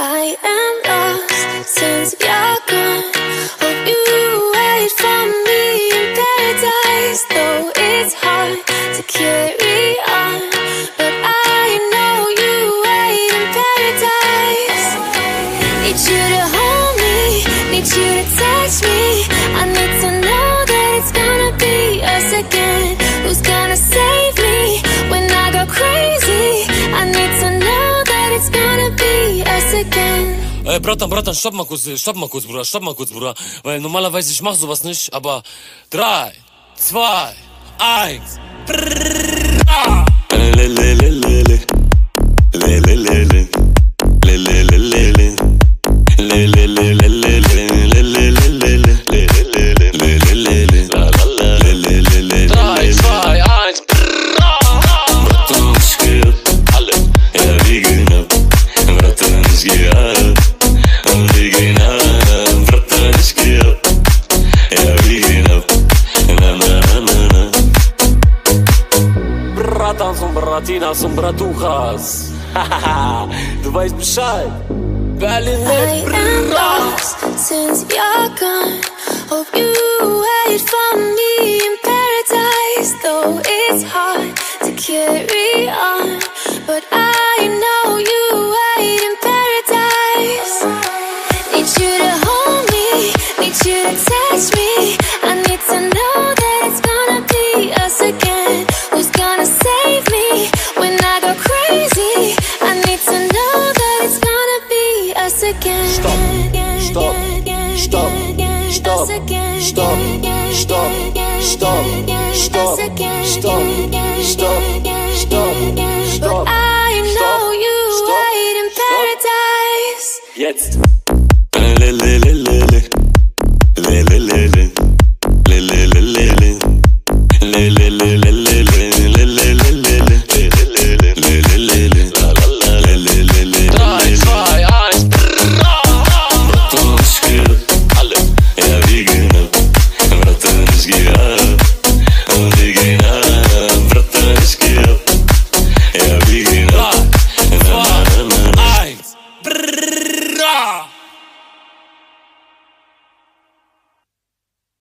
I am lost since you're gone. Hope you wait for me in paradise, though it's hard to carry Ey, Bratan, Bratan, stopp mal kurz, stopp mal kurz, Bruder, stopp mal kurz, Bruder. Weil normalerweise ich mach sowas nicht, aber drei, zwei, eins. Drei, zwei, eins. Bratan, ich geh ab. Alle. Ja, wir gehen ab. Bratan, ich geh ab. Du weißt Bescheid. Berlin I mit am Bra. lost since you're gone. Hope you wait for me in paradise, though it's hard to carry on. But I know you wait in paradise. Need you to stop, stop, stop, stop, stop, stop, stop, stop, stop, stop, stop, But I know stop, you stop, wait in stop. paradise. Jetzt. Yeah.